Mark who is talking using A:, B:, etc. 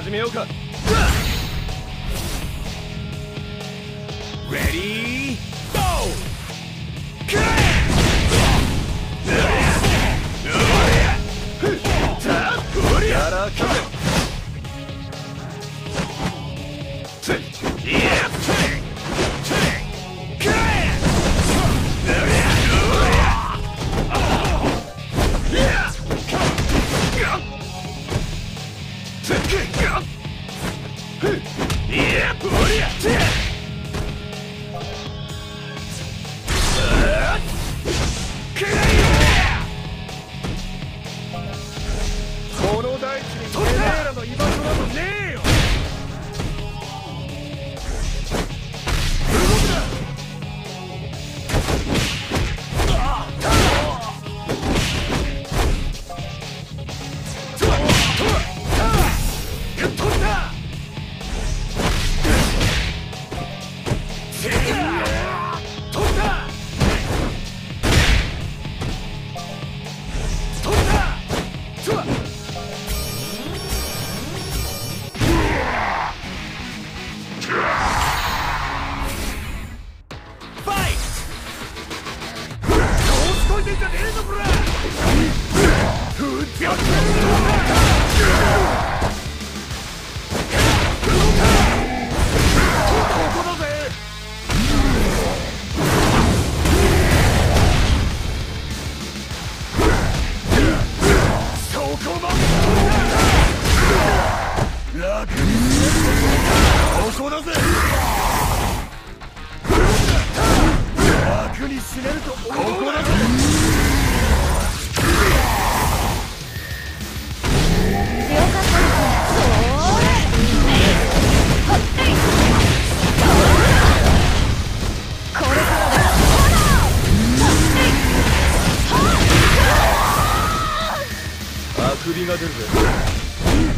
A: 始めようか。レディー Yeah! 楽に死ねると思うな首が出るぜ。